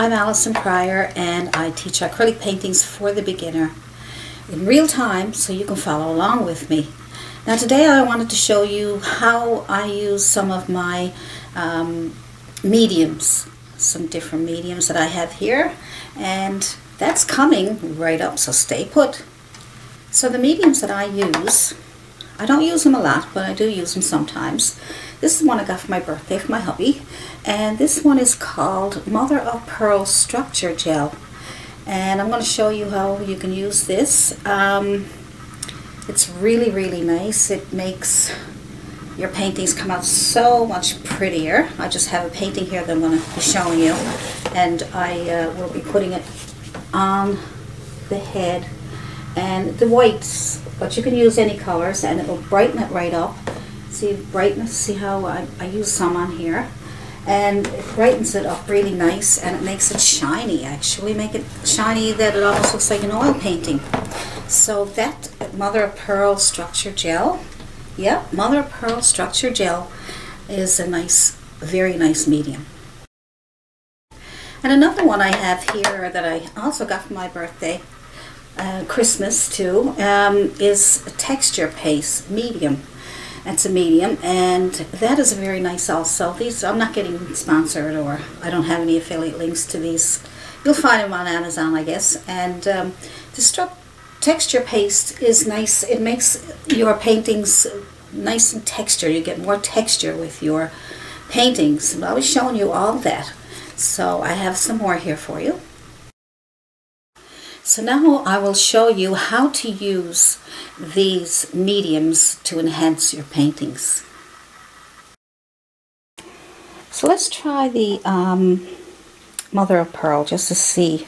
I'm Allison Prior and I teach acrylic paintings for the beginner in real time so you can follow along with me. Now today I wanted to show you how I use some of my um, mediums, some different mediums that I have here and that's coming right up so stay put. So the mediums that I use, I don't use them a lot but I do use them sometimes. This is one I got for my birthday for my hubby and this one is called Mother of Pearl Structure Gel and I'm going to show you how you can use this. Um, it's really really nice. It makes your paintings come out so much prettier. I just have a painting here that I'm going to be showing you and I uh, will be putting it on the head and the whites but you can use any colors and it will brighten it right up see brightness see how I, I use some on here and it brightens it up really nice and it makes it shiny actually. Make it shiny that it almost looks like an oil painting. So that mother of pearl structure gel yep mother of pearl structure gel is a nice very nice medium. And another one I have here that I also got for my birthday uh, Christmas too um, is a texture paste medium it's a medium, and that is a very nice also. These I'm not getting sponsored, or I don't have any affiliate links to these. You'll find them on Amazon, I guess. And um, the texture paste is nice. It makes your paintings nice and texture. You get more texture with your paintings. I was showing you all that. So I have some more here for you. So now I will show you how to use these mediums to enhance your paintings. So let's try the um, Mother of Pearl just to see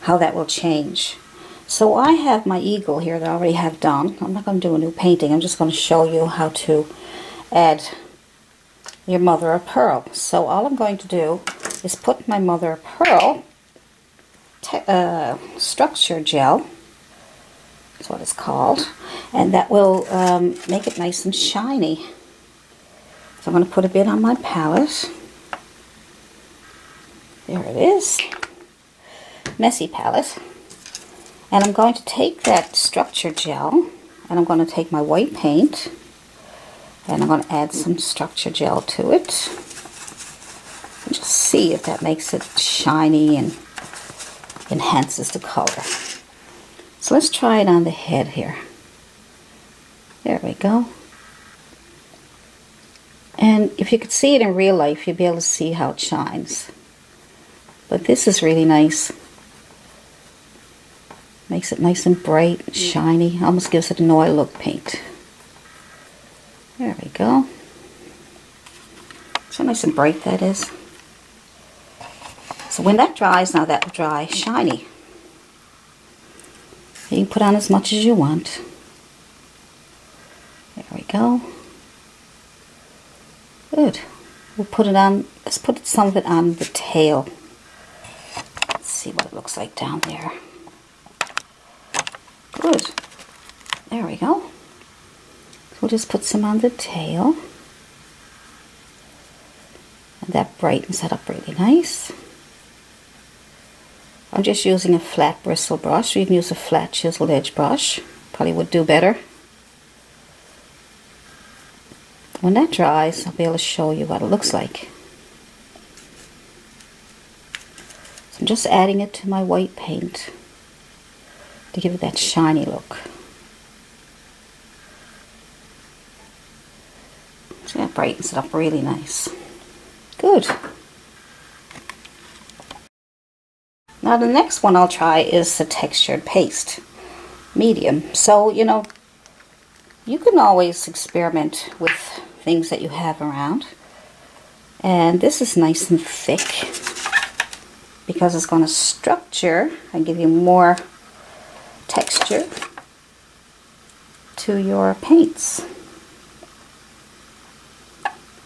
how that will change. So I have my eagle here that I already have done. I'm not going to do a new painting. I'm just going to show you how to add your Mother of Pearl. So all I'm going to do is put my Mother of Pearl uh, structure gel. That's what it's called. And that will um, make it nice and shiny. So I'm going to put a bit on my palette. There it is. Messy palette. And I'm going to take that structure gel and I'm going to take my white paint and I'm going to add some structure gel to it. And just see if that makes it shiny and enhances the color. So let's try it on the head here. There we go. And if you could see it in real life, you'd be able to see how it shines. But this is really nice. Makes it nice and bright shiny. Almost gives it an oil look paint. There we go. So nice and bright that is. So when that dries, now that will dry shiny. You can put on as much as you want. There we go. Good. We'll put it on, let's put some of it on the tail. Let's see what it looks like down there. Good. There we go. We'll just put some on the tail. And that brightens that up really nice. I'm just using a flat bristle brush. You can use a flat chiseled edge brush. Probably would do better. When that dries, I'll be able to show you what it looks like. So I'm just adding it to my white paint to give it that shiny look. So that brightens it up really nice. Good. Now the next one I'll try is the textured paste, medium. So, you know, you can always experiment with things that you have around. And this is nice and thick because it's going to structure and give you more texture to your paints.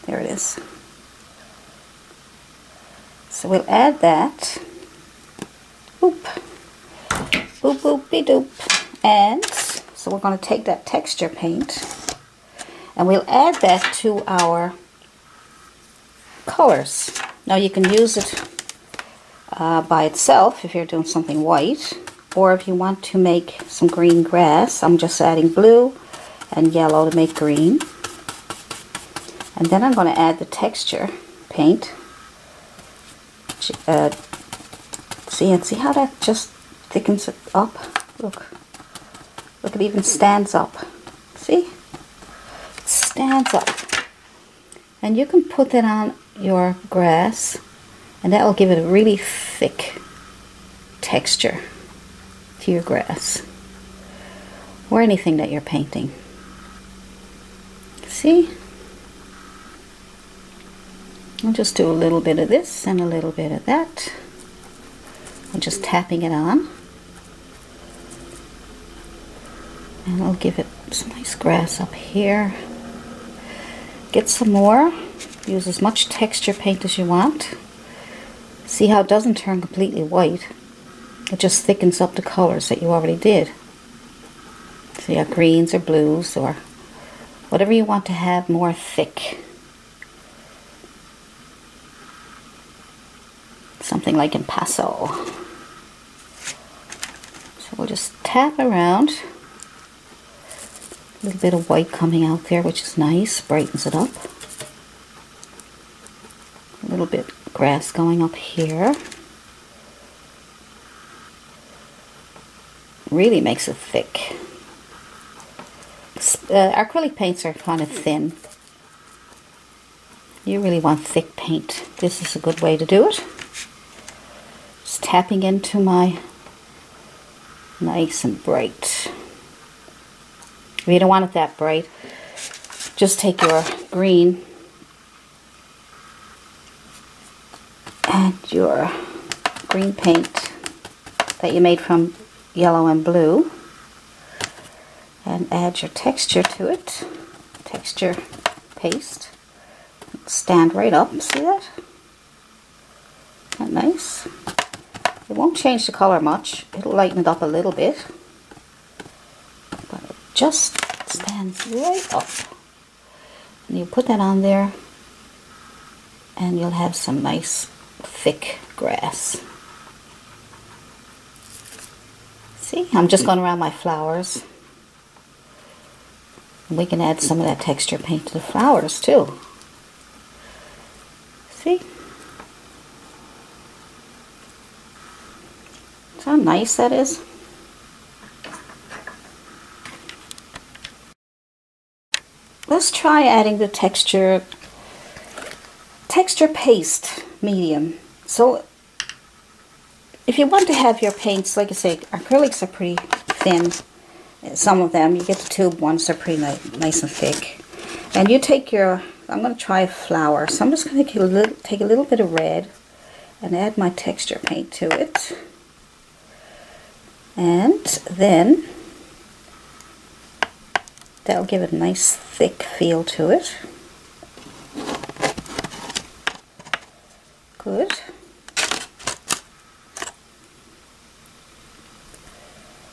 There it is. So we'll add that boop, boop, boop, doop. And so we're going to take that texture paint and we'll add that to our colors. Now you can use it uh, by itself if you're doing something white or if you want to make some green grass I'm just adding blue and yellow to make green and then I'm going to add the texture paint uh, see and see how that just thickens it up look look it even stands up see it stands up and you can put that on your grass and that will give it a really thick texture to your grass or anything that you're painting. See? I'll just do a little bit of this and a little bit of that. Just tapping it on. And I'll give it some nice grass up here. Get some more. Use as much texture paint as you want. See how it doesn't turn completely white. It just thickens up the colors that you already did. So you greens or blues or whatever you want to have more thick. Something like impasto. So we'll just tap around. A little bit of white coming out there, which is nice, brightens it up. A little bit grass going up here. Really makes it thick. Uh, acrylic paints are kind of thin. You really want thick paint. This is a good way to do it. Just tapping into my nice and bright. If you don't want it that bright, just take your green and your green paint that you made from yellow and blue and add your texture to it. Texture paste. Stand right up see that? That nice it won't change the color much it'll lighten it up a little bit but it just stands right up and you put that on there and you'll have some nice thick grass. See, I'm just going around my flowers. We can add some of that texture paint to the flowers too. See? How nice that is? Let's try adding the texture texture paste medium. So if you want to have your paints, like I say, acrylics are pretty thin. Some of them, you get the tube ones, they're pretty nice, and thick. And you take your, I'm going to try flower. So I'm just going to take a, little, take a little bit of red and add my texture paint to it. And then that'll give it a nice thick feel to it. Good.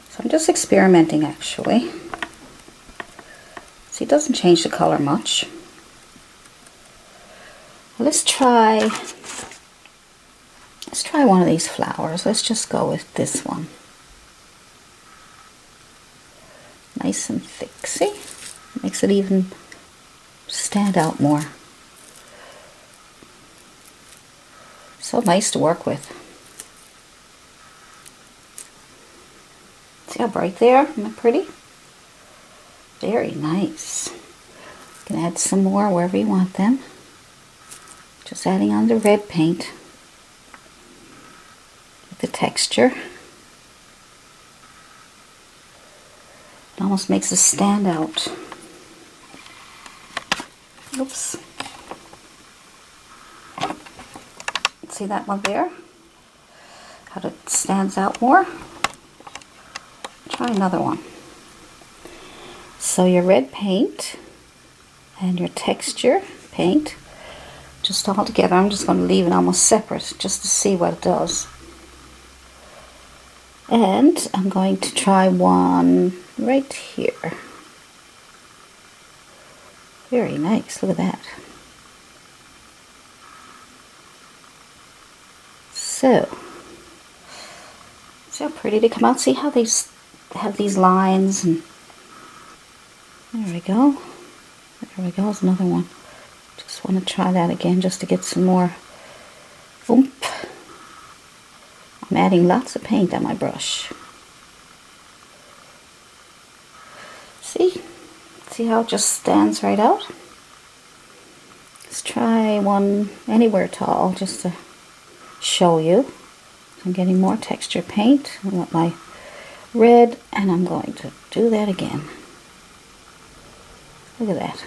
So I'm just experimenting actually. See, it doesn't change the color much. Let's try, let's try one of these flowers. Let's just go with this one. Nice and thick, see? Makes it even stand out more. So nice to work with. See how bright they are? Isn't that pretty? Very nice. You can add some more wherever you want them. Just adding on the red paint the texture. Almost makes it stand out. Oops. See that one there? How it stands out more. Try another one. So your red paint and your texture paint just all together. I'm just going to leave it almost separate just to see what it does. And I'm going to try one right here. Very nice, look at that. So, so pretty to come out? See how they have these lines and there we go. There we go, there's another one. Just want to try that again just to get some more oomph. I'm adding lots of paint on my brush. See? See how it just stands right out? Let's try one anywhere tall just to show you. I'm getting more texture paint. I want my red and I'm going to do that again. Look at that.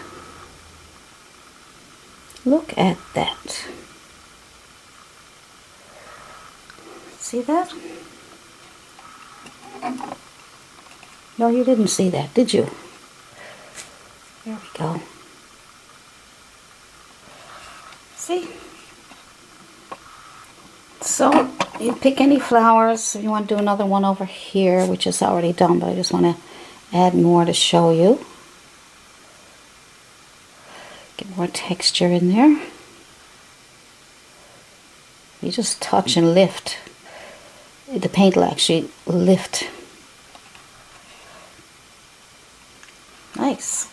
Look at that. See that? No, you didn't see that, did you? There we go. See? So, you pick any flowers. If you want to do another one over here, which is already done, but I just want to add more to show you. Get more texture in there. You just touch and lift. The paint will actually lift Nice.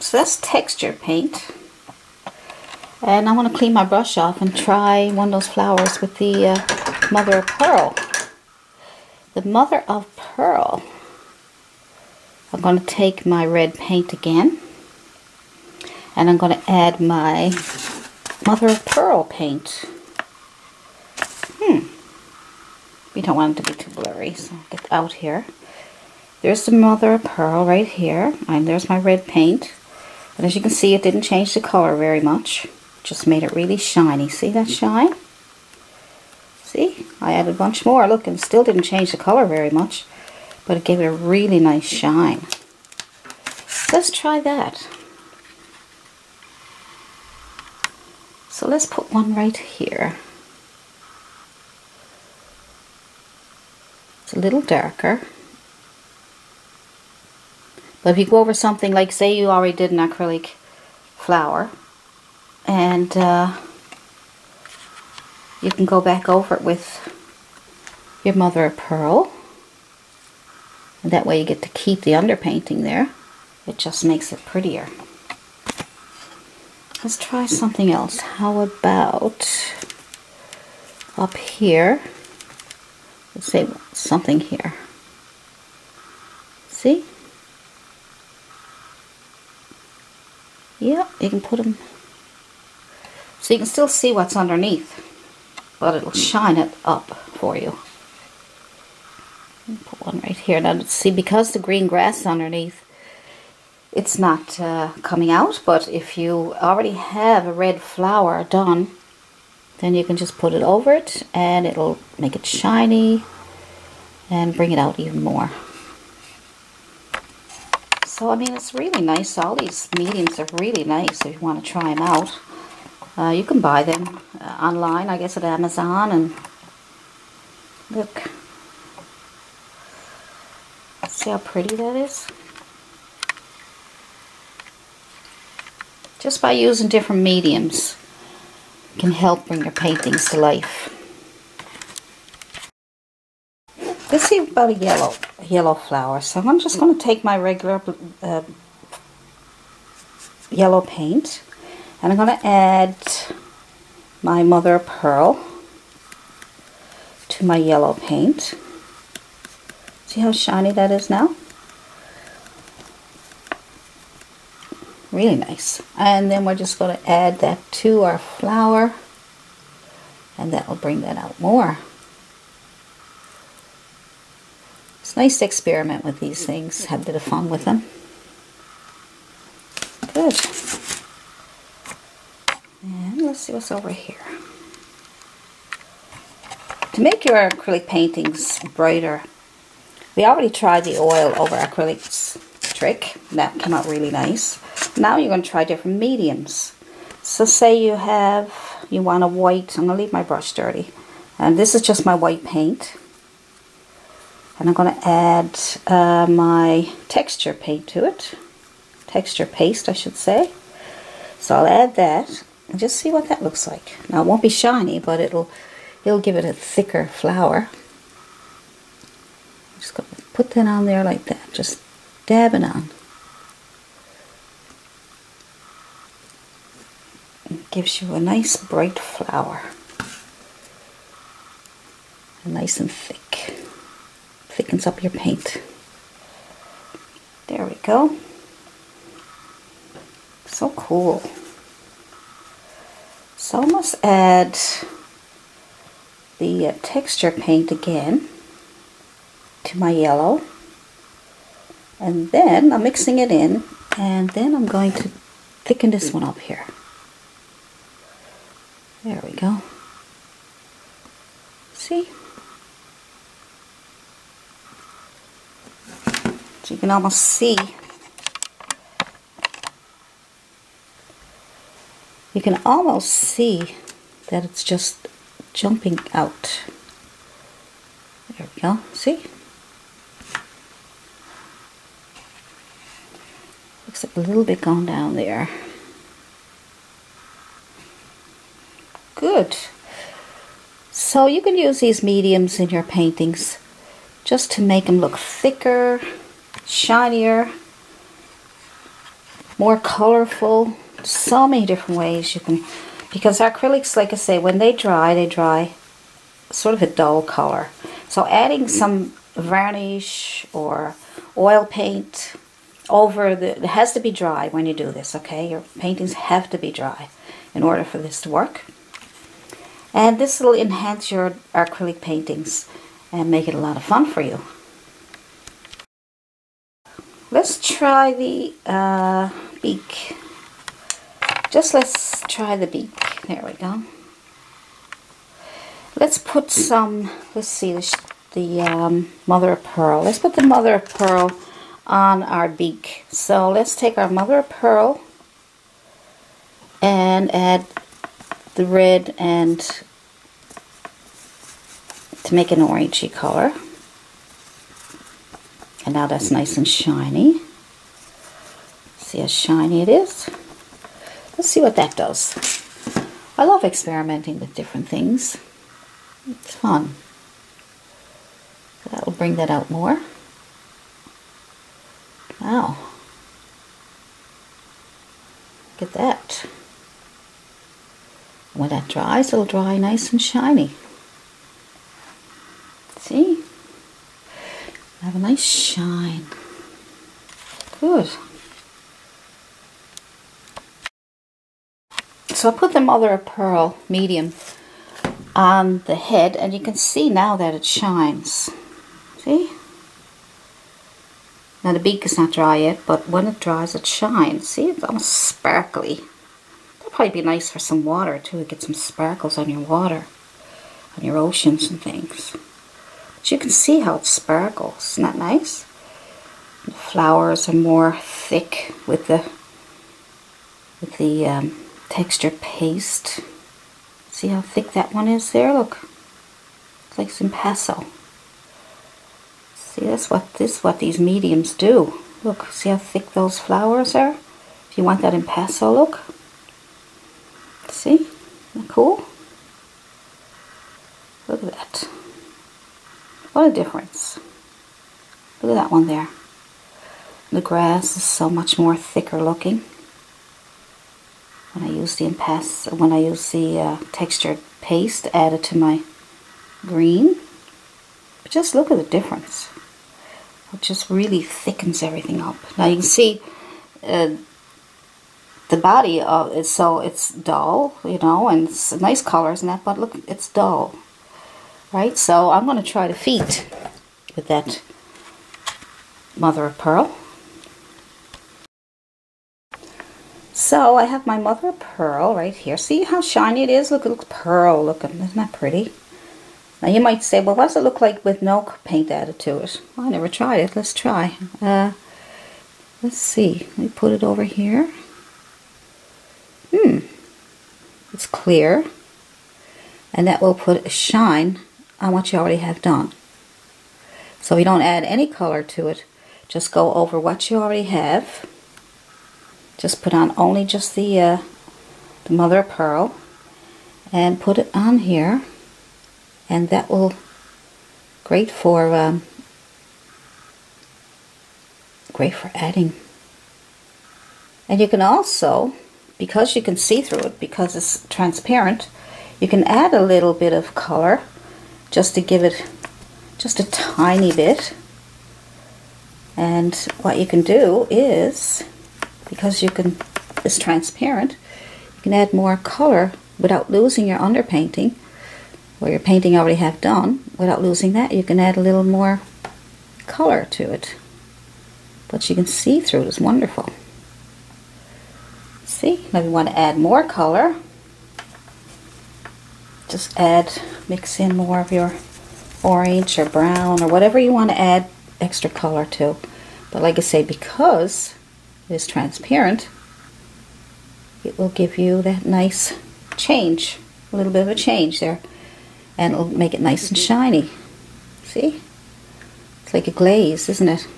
So that's texture paint. And I want to clean my brush off and try one of those flowers with the uh, mother of pearl. The mother of pearl. I'm going to take my red paint again. And I'm going to add my mother of pearl paint. Hmm. We don't want it to be too blurry, so get out here. There's the mother of pearl right here. And there's my red paint. And as you can see, it didn't change the color very much. Just made it really shiny. See that shine? See? I added a bunch more. Look, and still didn't change the color very much. But it gave it a really nice shine. Let's try that. So let's put one right here. It's a little darker. But if you go over something like, say you already did an acrylic flower, and uh, you can go back over it with your mother of pearl. And that way you get to keep the underpainting there. It just makes it prettier. Let's try something else. How about up here? Let's say something here. See? Yeah, you can put them so you can still see what's underneath, but it'll shine it up for you. Put one right here. Now let's see, because the green grass underneath, it's not uh, coming out, but if you already have a red flower done, then you can just put it over it and it'll make it shiny and bring it out even more. So, I mean, it's really nice. All these mediums are really nice if you want to try them out. Uh, you can buy them uh, online, I guess, at Amazon. And look. See how pretty that is? Just by using different mediums can help bring your paintings to life. Let's see about a yellow, yellow flower. So I'm just going to take my regular uh, yellow paint and I'm going to add my mother of pearl to my yellow paint. See how shiny that is now? Really nice. And then we're just going to add that to our flower and that will bring that out more. It's nice to experiment with these things, have a bit of fun with them. Good. And let's see what's over here. To make your acrylic paintings brighter, we already tried the oil over acrylics trick. That came out really nice. Now you're going to try different mediums. So say you have, you want a white, I'm going to leave my brush dirty. And this is just my white paint and I'm going to add uh, my texture paint to it texture paste I should say so I'll add that and just see what that looks like now it won't be shiny but it'll it'll give it a thicker flower I'm just going to put that on there like that. Just dab it on. It gives you a nice bright flower. Nice and thick. Thickens up your paint. There we go. So cool. So I must add the uh, texture paint again to my yellow. And then I'm mixing it in and then I'm going to thicken this one up here. There we go. See? So you can almost see you can almost see that it's just jumping out. There we go. See? Looks like a little bit gone down there. Good. So you can use these mediums in your paintings just to make them look thicker, shinier, more colorful. So many different ways you can, because acrylics, like I say, when they dry, they dry sort of a dull color. So adding some varnish or oil paint over the, it has to be dry when you do this, okay? Your paintings have to be dry in order for this to work. And this will enhance your acrylic paintings and make it a lot of fun for you. Let's try the uh, beak. Just let's try the beak. There we go. Let's put some, let's see, the, the um, mother of pearl. Let's put the mother of pearl on our beak. So let's take our mother of pearl and add the red and to make an orangey color. And now that's nice and shiny. See how shiny it is? Let's see what that does. I love experimenting with different things. It's fun. That will bring that out more. Wow. Look at that. When that dries, it'll dry nice and shiny. See? Have a nice shine. Good. So I put the mother of pearl medium on the head and you can see now that it shines. See? Now the beak is not dry yet, but when it dries it shines. See, it's almost sparkly. Probably be nice for some water too, get some sparkles on your water, on your oceans and things. But you can see how it sparkles. Isn't that nice? The flowers are more thick with the with the um, textured paste. See how thick that one is there? Look. It's like some paso. See, that's what this what these mediums do. Look, see how thick those flowers are? If you want that in paso, look. See? Cool? Look at that. What a difference. Look at that one there. The grass is so much more thicker looking when I use the impasse, when I use the uh, textured paste added to my green. But just look at the difference. It just really thickens everything up. Now you can see uh, the body of it, so it's dull, you know, and it's nice colors and that, but look, it's dull right? So I'm going to try the feet with that mother of pearl. So I have my mother of pearl right here. See how shiny it is? Look, it looks pearl looking. Isn't that pretty? Now you might say, well, what does it look like with no paint added to it? Well, I never tried it. Let's try. Uh, let's see. Let me put it over here. Hmm. It's clear. And that will put a shine on what you already have done. So you don't add any color to it. Just go over what you already have. Just put on only just the, uh, the mother of pearl and put it on here and that will great for um, great for adding. And you can also, because you can see through it, because it's transparent, you can add a little bit of color just to give it just a tiny bit. And what you can do is, because you can, it's transparent, you can add more color without losing your underpainting, or your painting already have done. Without losing that, you can add a little more color to it. But you can see through it. It's wonderful. See, maybe want to add more color. Just add, mix in more of your orange or brown or whatever you want to add extra color to. But like I say, because it is transparent, it will give you that nice change, a little bit of a change there. And it'll make it nice and shiny. See? It's like a glaze, isn't it?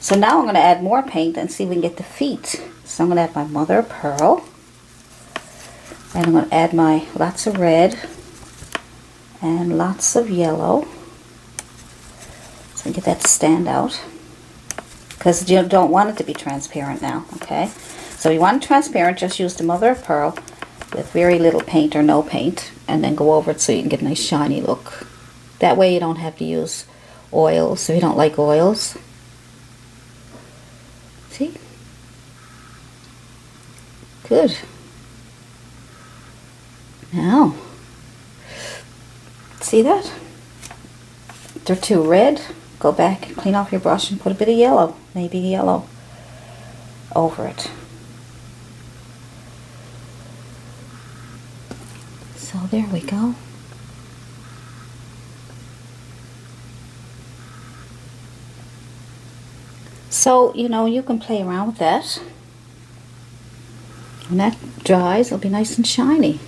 So now I'm going to add more paint and see if we can get the feet. So I'm going to add my mother of pearl. And I'm going to add my lots of red and lots of yellow. So get that to stand out. Because you don't want it to be transparent now, okay? So you want it transparent, just use the mother of pearl with very little paint or no paint. And then go over it so you can get a nice shiny look. That way you don't have to use oils if you don't like oils. See? Good. Now, see that? They're too red. Go back and clean off your brush and put a bit of yellow, maybe yellow, over it. So there we go. So, you know, you can play around with that. When that dries, it'll be nice and shiny.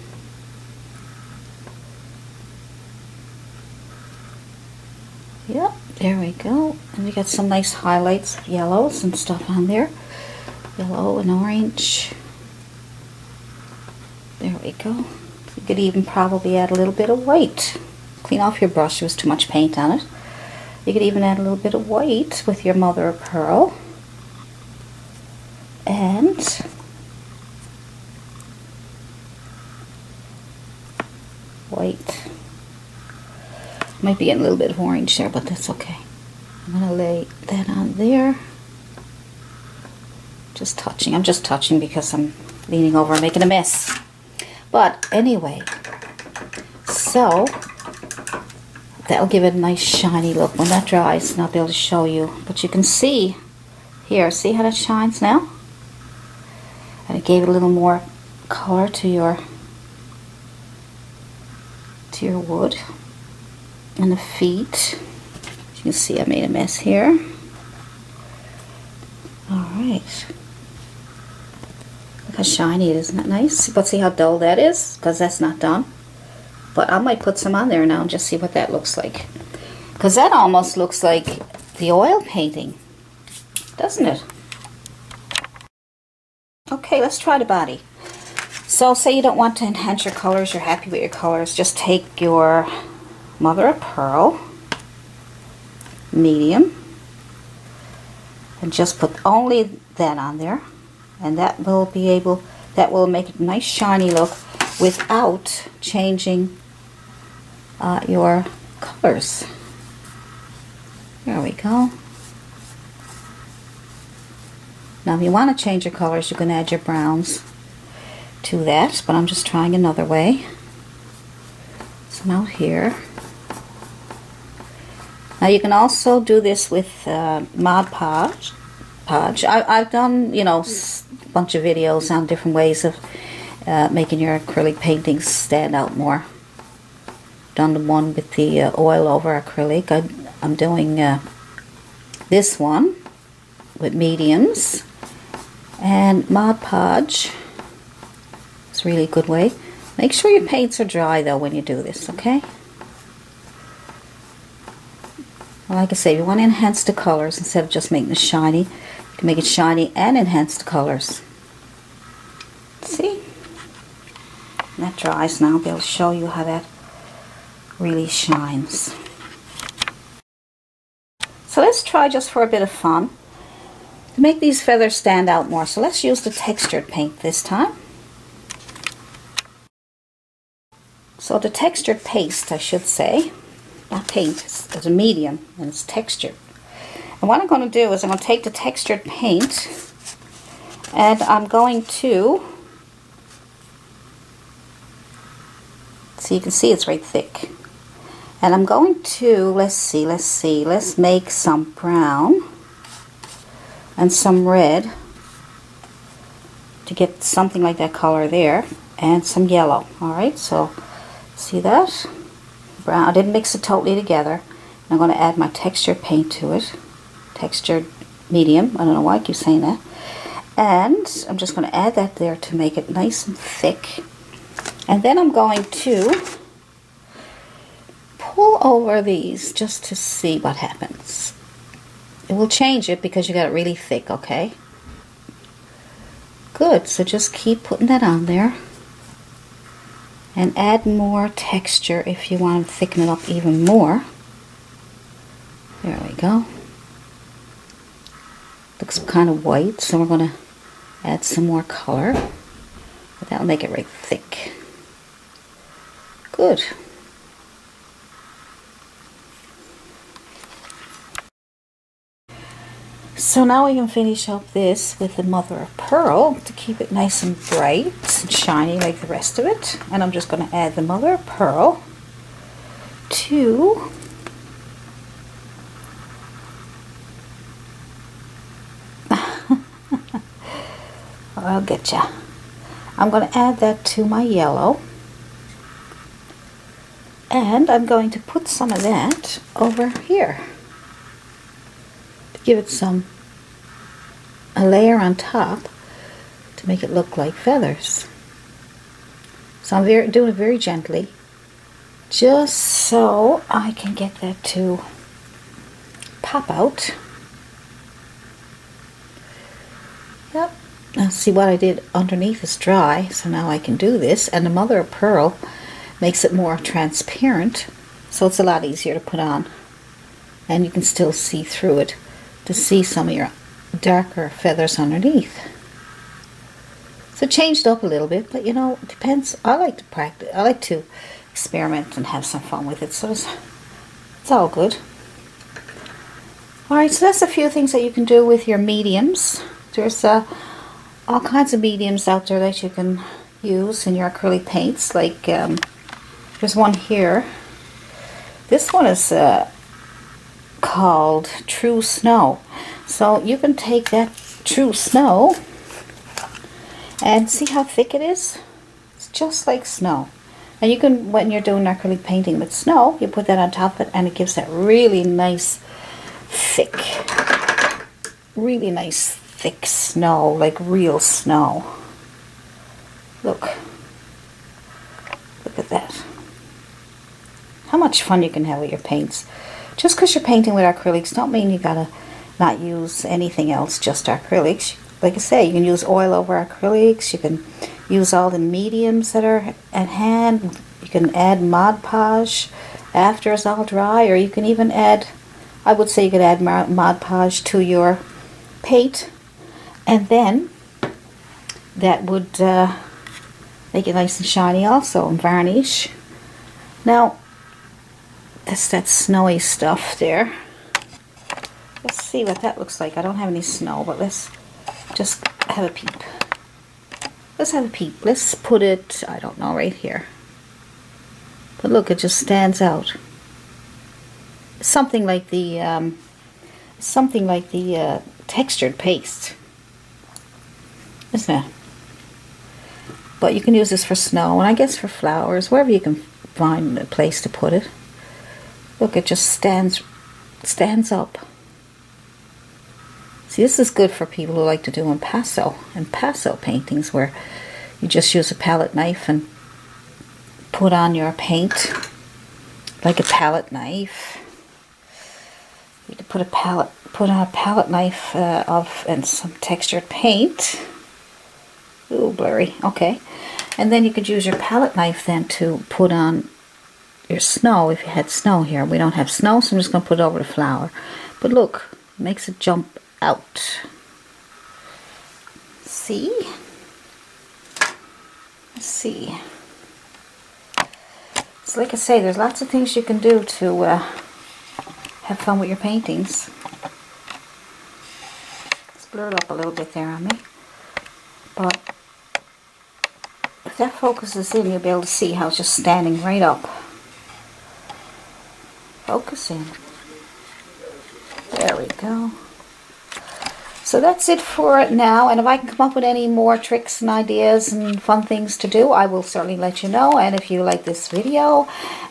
Yep, there we go. And we got some nice highlights of yellows and stuff on there. Yellow and orange. There we go. You could even probably add a little bit of white. Clean off your brush, there was too much paint on it. You could even add a little bit of white with your mother of pearl. And white. Might be getting a little bit of orange there, but that's okay. I'm going to lay that on there. Just touching. I'm just touching because I'm leaning over and making a mess. But anyway, so That'll give it a nice shiny look when that dries and I'll be able to show you. But you can see here, see how that shines now? And it gave it a little more color to your to your wood and the feet. You can see I made a mess here. Alright. Look how shiny it is, isn't that nice? But see how dull that is? Because that's not done. But I might put some on there now and just see what that looks like. Because that almost looks like the oil painting, doesn't it? Okay, let's try the body. So say you don't want to enhance your colors, you're happy with your colors, just take your mother of pearl, medium, and just put only that on there. And that will be able, that will make a nice shiny look without changing uh, your colors. There we go. Now if you want to change your colors, you can add your browns to that, but I'm just trying another way. Some out here. Now you can also do this with uh, Mod Podge. Podge. I, have done, you know, a bunch of videos on different ways of uh, making your acrylic paintings stand out more done the one with the uh, oil over acrylic. I, am doing uh, this one with mediums and Mod Podge. It's a really good way. Make sure your paints are dry though when you do this, okay? Like I say, if you want to enhance the colors instead of just making it shiny, you can make it shiny and enhance the colors. See? that dries now. I'll be able to show you how that really shines. So let's try just for a bit of fun. to make these feathers stand out more. So let's use the textured paint this time. So the textured paste, I should say, not paint, it's a medium and it's textured. And what I'm going to do is I'm going to take the textured paint and I'm going to, so you can see it's right thick. And I'm going to, let's see, let's see, let's make some brown and some red to get something like that color there and some yellow. Alright, so see that? Brown, I didn't mix it totally together. I'm going to add my texture paint to it. Textured medium, I don't know why I keep saying that. And I'm just going to add that there to make it nice and thick. And then I'm going to pull over these just to see what happens. It will change it because you got it really thick, okay? Good, so just keep putting that on there. And add more texture if you want to thicken it up even more. There we go. Looks kind of white, so we're going to add some more color. But that'll make it right thick. Good. So now we can finish up this with the mother of pearl to keep it nice and bright and shiny like the rest of it. And I'm just going to add the mother of pearl to I'll get ya. I'm going to add that to my yellow. And I'm going to put some of that over here to give it some a layer on top to make it look like feathers. So I'm very, doing it very gently just so I can get that to pop out. Yep. Now see what I did underneath is dry, so now I can do this. And the mother of pearl makes it more transparent, so it's a lot easier to put on. And you can still see through it to see some of your darker feathers underneath. So changed up a little bit, but you know, it depends. I like to practice. I like to experiment and have some fun with it. So it's, it's all good. Alright, so that's a few things that you can do with your mediums. There's uh, all kinds of mediums out there that you can use in your acrylic paints. Like, um, there's one here. This one is uh, called True Snow. So you can take that True Snow and see how thick it is? It's just like snow. And you can, when you're doing acrylic painting with snow, you put that on top of it and it gives that really nice, thick, really nice, thick snow, like real snow. Look. Look at that. How much fun you can have with your paints. Just because you're painting with acrylics don't mean you gotta not use anything else, just acrylics. Like I say, you can use oil over acrylics, you can use all the mediums that are at hand, you can add Mod Podge after it's all dry, or you can even add, I would say you could add Mod Podge to your paint, and then that would uh, make it nice and shiny also, and varnish. Now, that's that snowy stuff there. Let's see what that looks like. I don't have any snow, but let's just have a peep. Let's have a peep. Let's put it, I don't know, right here. But look, it just stands out. Something like the, um, something like the uh, textured paste. Isn't it? But you can use this for snow, and I guess for flowers, wherever you can find a place to put it. Look, it just stands stands up. See, this is good for people who like to do impasto paso paintings where you just use a palette knife and put on your paint like a palette knife. You can put a palette, put on a palette knife uh, of and some textured paint. Ooh, blurry. Okay, and then you could use your palette knife then to put on your snow if you had snow here. We don't have snow, so I'm just going to put it over the flower. But look, makes it jump out. see. Let's see. So like I say, there's lots of things you can do to uh, have fun with your paintings. It's blurred up a little bit there on me. But if that focuses in, you'll be able to see how it's just standing right up. Focus in. There we go. So that's it for now. And if I can come up with any more tricks and ideas and fun things to do, I will certainly let you know. And if you like this video,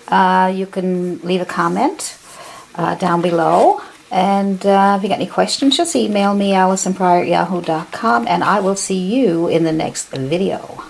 uh, you can leave a comment uh, down below. And uh, if you got any questions, just email me, AllisonPrior at yahoo.com, and I will see you in the next video.